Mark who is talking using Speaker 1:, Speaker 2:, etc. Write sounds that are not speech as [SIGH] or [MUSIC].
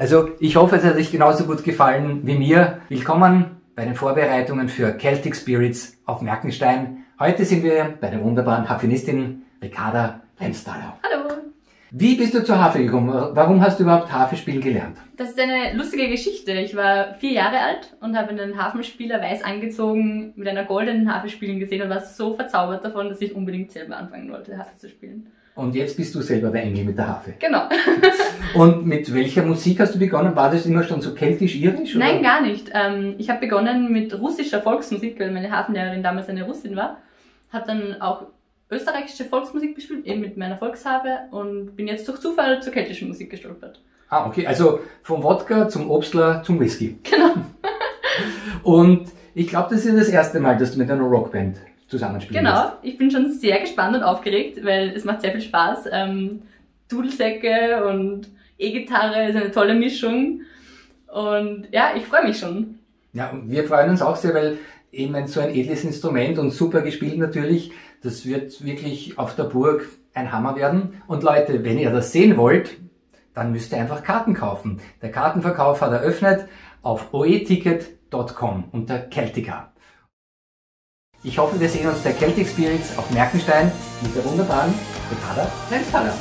Speaker 1: Also ich hoffe, es hat euch genauso gut gefallen wie mir. Willkommen bei den Vorbereitungen für Celtic Spirits auf Merkenstein. Heute sind wir bei der wunderbaren Harfenistin Ricarda Remstaler.
Speaker 2: Hallo.
Speaker 1: Wie bist du zur Harfe gekommen? Warum hast du überhaupt Harfe spielen gelernt?
Speaker 2: Das ist eine lustige Geschichte. Ich war vier Jahre alt und habe einen Hafenspieler weiß angezogen mit einer goldenen Harfe spielen gesehen und war so verzaubert davon, dass ich unbedingt selber anfangen wollte, Harfe zu spielen.
Speaker 1: Und jetzt bist du selber der Engel mit der Harfe.
Speaker 2: Genau. [LAUGHS]
Speaker 1: und mit welcher Musik hast du begonnen? War das immer schon so keltisch-irisch?
Speaker 2: Nein, gar nicht. Ähm, ich habe begonnen mit russischer Volksmusik, weil meine Hafenlehrerin damals eine Russin war. Hat dann auch österreichische Volksmusik gespielt, eben mit meiner Volksharfe und bin jetzt durch Zufall zur keltischen Musik gestolpert.
Speaker 1: Ah, okay. Also vom Wodka zum Obstler zum Whisky.
Speaker 2: Genau. [LAUGHS]
Speaker 1: und ich glaube, das ist das erste Mal, dass du mit einer Rockband zusammenspielen
Speaker 2: Genau. Wirst. Ich bin schon sehr gespannt und aufgeregt, weil es macht sehr viel Spaß. Ähm, Dudelsäcke und E-Gitarre ist eine tolle Mischung. Und ja, ich freue mich schon.
Speaker 1: Ja, und wir freuen uns auch sehr, weil eben so ein edles Instrument und super gespielt natürlich. Das wird wirklich auf der Burg ein Hammer werden. Und Leute, wenn ihr das sehen wollt, dann müsst ihr einfach Karten kaufen. Der Kartenverkauf hat eröffnet auf oeticket.com unter Celtica. Ich hoffe, wir sehen uns bei Celtic Spirits auf Merkenstein mit der wunderbaren Ricarda Lenzhaller.